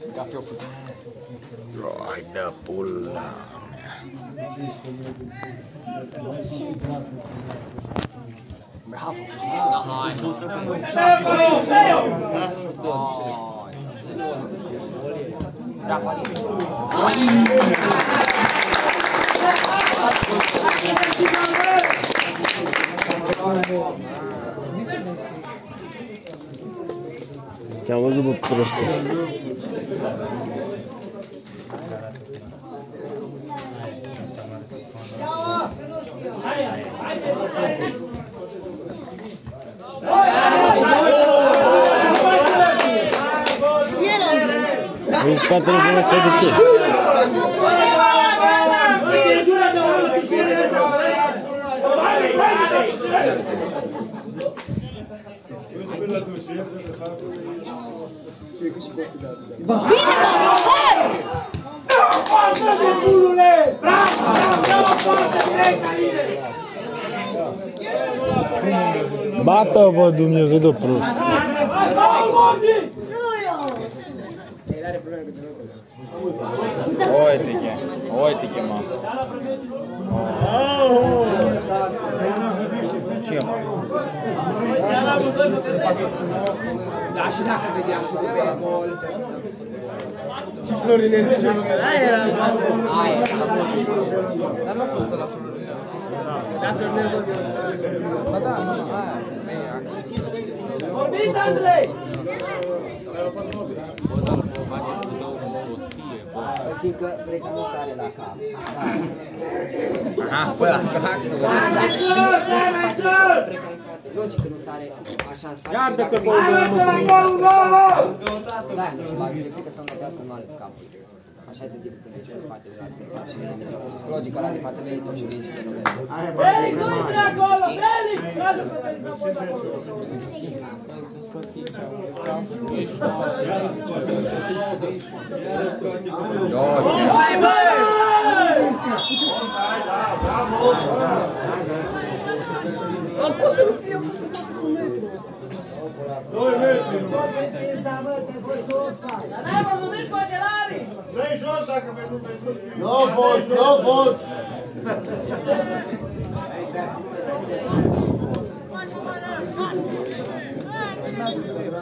Kapjohvut. Raida pullaan. Men han får Тя може да бъде. Os patrões vão do quê? Eu estou știe cât și costă de atât. Bine, mă, bravo! Bravo, de bulule! Bravo, bravo, pasă, dreapta, Bată-vă Dumnezeu de prost! Uite-te, uite-te, mă! Oh. aqui, que Acho da cara de acho de agora. a Florilhense de é. Ah, era. Ah, é. tá era. Dá pra fazer da Florilhense. Dá pra fazer da Dá, não. Ah, bem aqui. Andrei! Vou fiindcă cred nu sare la cap. Aha, păi la cap. Logic că nu sare așa în spate. Iar de pe acolo. Da, nu cred că să învățească nu are capul. Așa e tipul timpul când ești cu spatele la adversar și vine Logic, ăla de față vei tot și vine și te lovesc. Beli, nu intre acolo! Beli! Trage pe Beli! Dar cum să nu fie fost în față cu un metru? 2 metri! Dar n-ai văzut nici fagelarii! Dă-i jos dacă vei nu vei nu știu! Nu a fost, nu a fost!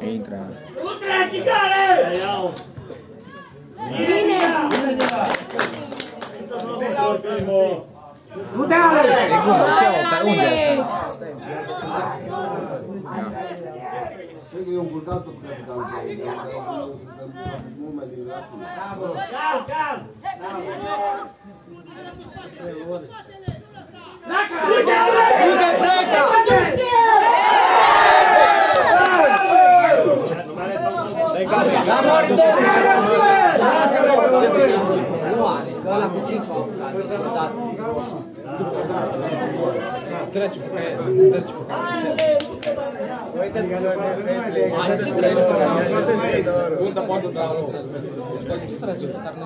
entra Utrecht, cara! Leal. Branca! Branca! Nu are, că ăla cu 5 au dat. Trece pe care, trece pe care. Uite, mai ce trece pe care? Unde poate da o Uite, ce trece pe care?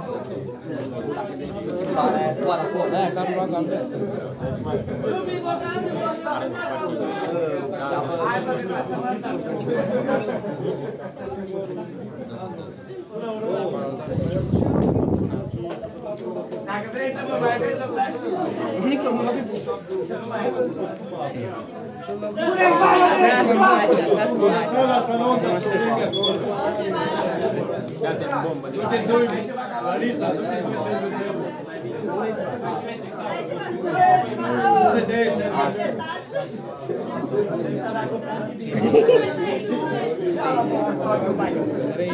Doar acolo, de-aia care nu roagă al meu. Da, bă, dacă vrei să mă mai vezi, să Nică, mă fi Pune bala de spate! Ăla să luăm de strigă. Date bombă. Du-te doi, Larisa, du-te doi și du Se dește. Iertați? Peraí,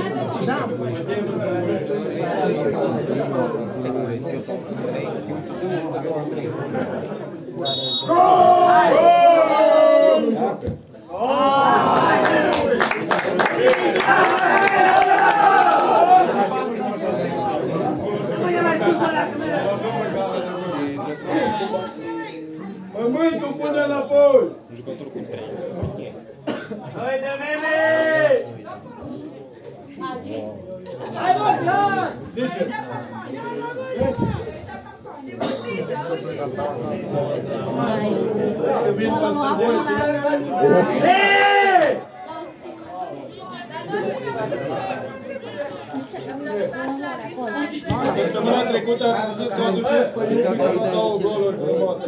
Săptămâna trecută ați zis că aduceți părintele cu două goluri frumoase.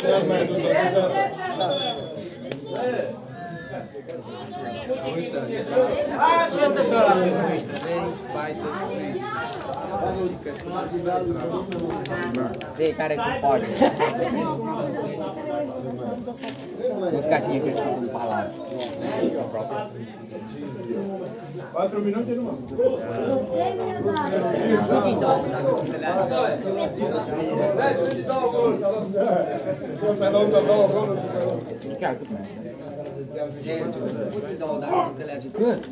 Ce ați mai adus Vem, cara, que pode. Os caquinhos que eu escuto no palácio. Quatro minutos e não. Cara, que Good.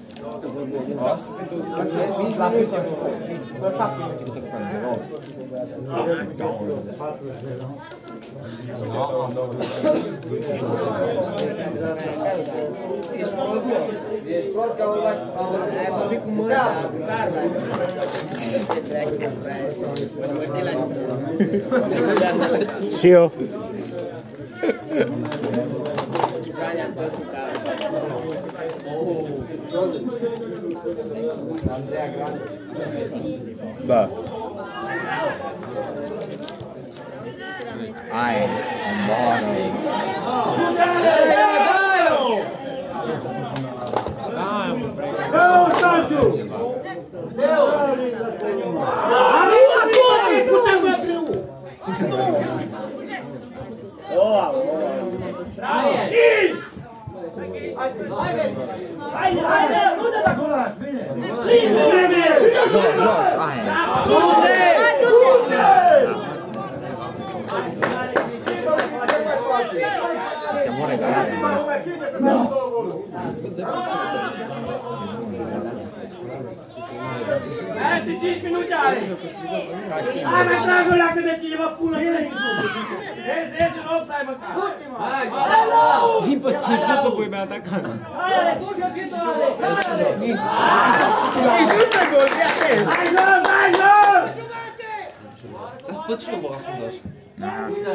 See you. Bă. I am modeling 25 minuti are. Hai mai trage o leacă de tine, mă pună el aici. Vezi, vezi un opt ai măcar. Hai, din pe ce știu voi mi-a atacat. Hai, ale, tu și-o și tu, ale. Hai, jos, hai, jos, hai, jos. Dar pot și eu vă afundați. Da, uite.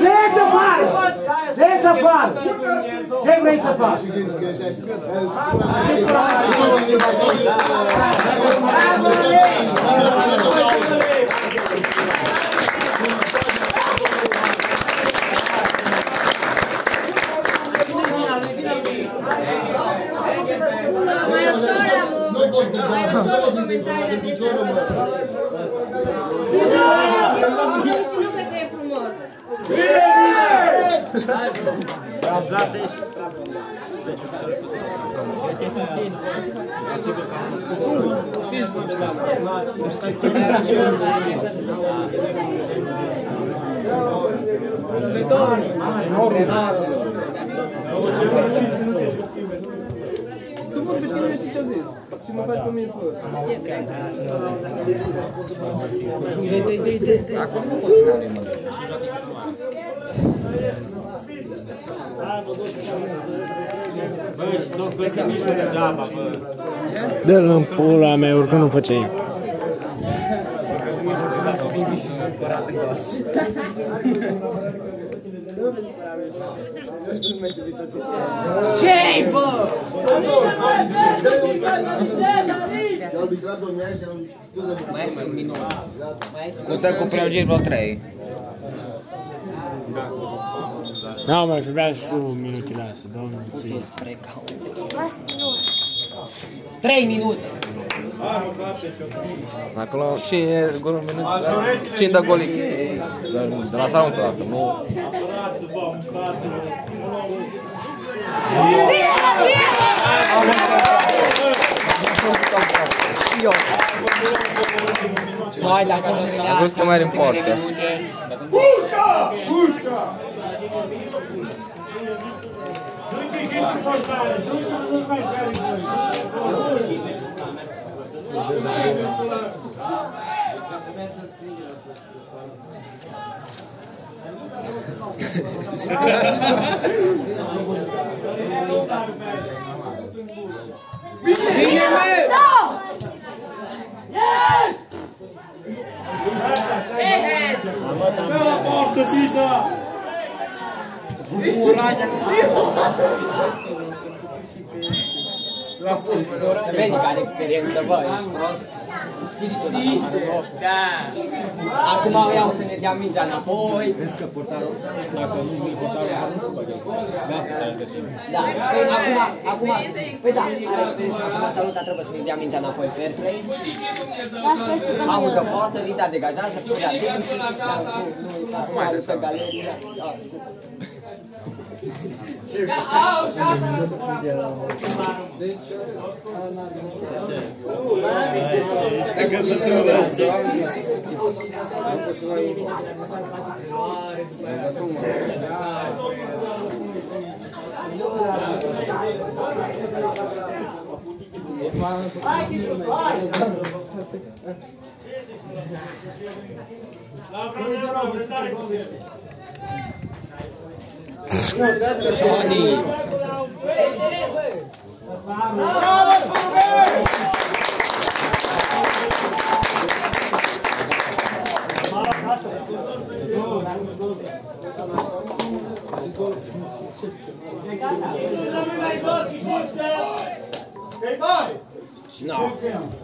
Deixa, pai! Deixa, pai! quem pai! Deixa, pai! Tu vorbești că nu știi ce-a zis. Și mă faci pe mine să... Acum nu pot finale, Dă-l în pula mea, oricum nu făceai. Ce-i, bă? Mai este un minut. Contă cu preajul vreo 3. Nu, mai trebuia să scriu minutele astea, două minute. Trei minute. Acolo, cine e golul minut? Cine dă golul? De, de la salon totodată, nu... Și eu. Hai, dacă nu ne Am vrut că mai în poartă. Yes! Hey, head! Go, Porco, Tita! Se vede că are experiență, bă, ești prost. Știi niciodată. Da. Acum iau să ne dea mingea înapoi. Da, păi acum, acum, păi da, are experiență, acum saluta trebuie să ne dea mingea înapoi, fair play. Mamă, că poartă, Dita degajează, fii atent. Salută galeria. Vai, que vai! Dá pra aproveitar aqui. No.